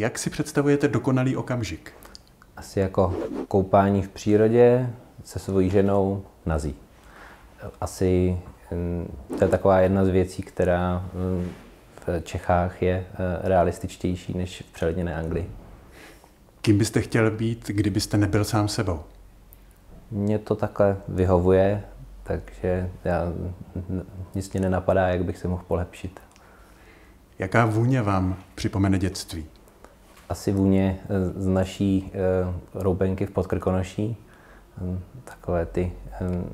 Jak si představujete dokonalý okamžik? Asi jako koupání v přírodě se svojí ženou nazí. Asi mm, to je taková jedna z věcí, která mm, v Čechách je eh, realističtější než v přeledněné Anglii. Kým byste chtěl být, kdybyste nebyl sám sebou? Mně to takhle vyhovuje, takže já, nic mě nenapadá, jak bych se mohl polepšit. Jaká vůně vám připomene dětství? Asi vůně eh, z naší uh, roubenky v Podkrkonoší. Um, takové ty, um,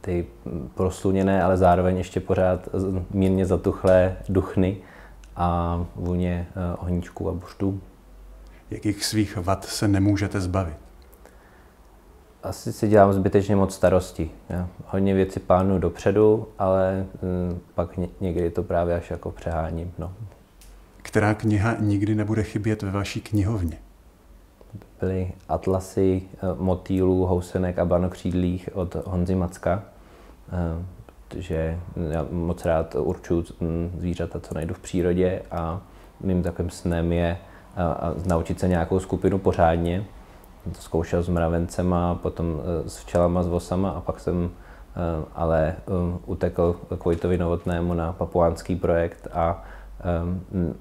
ty prosluněné, ale zároveň ještě pořád mírně zatuchlé duchny a vůně uh, ohníčků a buštů. Jakých svých vad se nemůžete zbavit? Asi si dělám zbytečně moc starosti. Já hodně věci plánuju dopředu, ale hm, pak ně, někdy to právě až jako přeháním. No. Která kniha nikdy nebude chybět ve vaší knihovně? Byly atlasy eh, motýlů, housenek a banokřídlých od Honzy Macka, eh, protože já moc rád určuju hm, zvířata, co najdu v přírodě a mým takovým snem je a naučit se nějakou skupinu pořádně, to zkoušel s mravencema, potom eh, s včelama, s vosama a pak jsem eh, ale eh, utekl k Vojtovi Novotnému na papuánský projekt a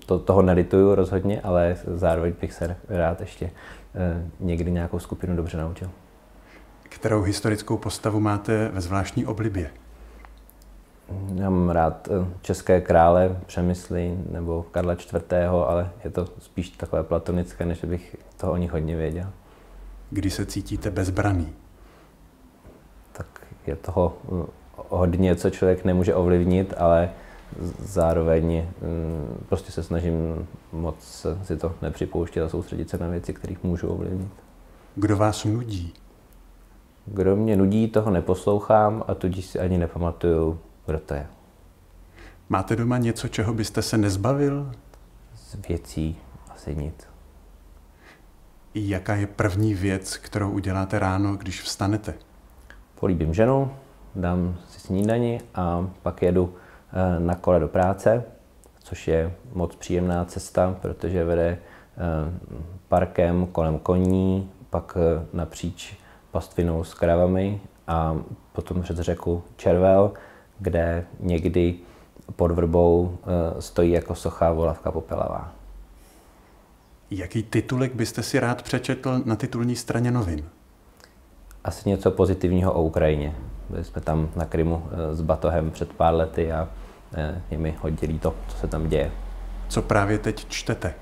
to, toho nelituju rozhodně, ale zároveň bych se rád ještě někdy nějakou skupinu dobře naučil. Kterou historickou postavu máte ve zvláštní oblibě? Já mám rád české krále, Přemysly nebo Karla IV., ale je to spíš takové platonické, než bych toho o nich hodně věděl kdy se cítíte bezbraný? Tak je toho mm, hodně, co člověk nemůže ovlivnit, ale zároveň mm, prostě se snažím moc si to nepřipouštět a soustředit se na věci, kterých můžu ovlivnit. Kdo vás nudí? Kdo mě nudí, toho neposlouchám a tudíž si ani nepamatuju, kdo to je. Máte doma něco, čeho byste se nezbavil? Z věcí asi nic. Jaká je první věc, kterou uděláte ráno, když vstanete? Políbím ženu, dám si snídani a pak jedu na kole do práce, což je moc příjemná cesta, protože vede eh, parkem kolem koní, pak eh, napříč pastvinou s kravami a potom přes řeku Červel, kde někdy pod vrbou stojí jako socha volavka popelavá. Jaký titulek byste si rád přečetl na titulní straně novin? Asi něco pozitivního o Ukrajině. Byli jsme tam na Krymu eh, s Batohem před pár lety a eh, je mi hodně to, co se tam děje. Co právě teď čtete?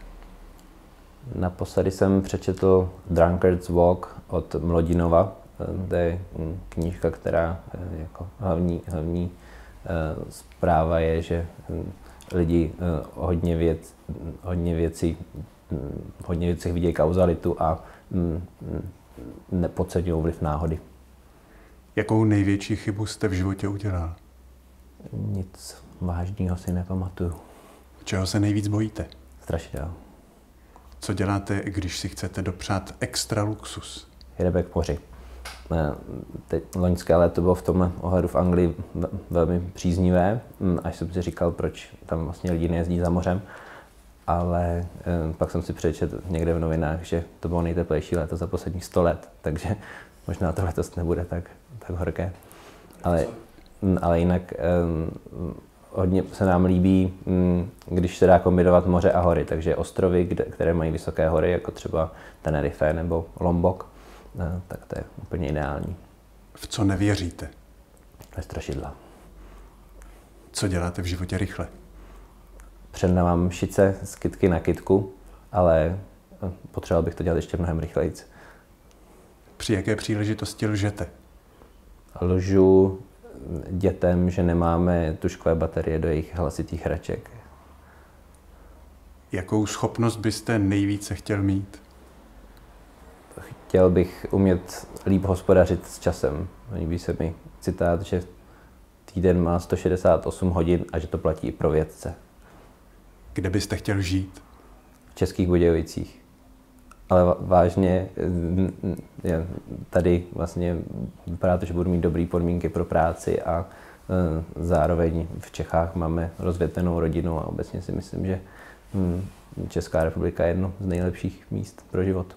Naposledy jsem přečetl Drunkard's Walk od Mlodinova. Eh, to je hm, knížka, která jako hlavní, hlavní zpráva je, že hm, lidi hodně, věc, hodně věcí v hodně věcech vidějí kauzalitu a nepodceňují vliv náhody. Jakou největší chybu jste v životě udělal? Nic vážného si nepamatuju. Čeho se nejvíc bojíte? Strašidel. Co děláte, když si chcete dopřát extra luxus? Jedeme k moři. Eh, teď, loňské léto bylo v tom ohledu v Anglii velmi příznivé, hm, až jsem si říkal, proč tam vlastně lidi nejezdí za mořem ale eh, pak jsem si přečetl někde v novinách, že to bylo nejteplejší léto za posledních 100 let, takže možná to letos nebude tak, tak horké. Ale, mm, ale jinak eh, hodně se nám líbí, mm, když se dá kombinovat moře a hory, takže ostrovy, kde, které mají vysoké hory, jako třeba Tenerife nebo Lombok, eh, tak to je úplně ideální. V co nevěříte? Ve strašidla. Co děláte v životě rychle? přednávám šice z kytky na kytku, ale eh, potřeboval bych to dělat ještě mnohem rychleji. Při jaké příležitosti lžete? Lžu dětem, že nemáme tuškové baterie do jejich hlasitých hraček. Jakou schopnost byste nejvíce chtěl mít? Chtěl bych umět líp hospodařit s časem. Líbí se mi citát, že týden má 168 hodin a že to platí i pro vědce. Kde byste chtěl žít? V Českých Budějovicích. Ale vážně, je, tady vlastně vypadá to, že budu mít dobré podmínky pro práci a e, zároveň v Čechách máme rozvětvenou rodinu a obecně si myslím, že hm, Česká republika je jedno z nejlepších míst pro život.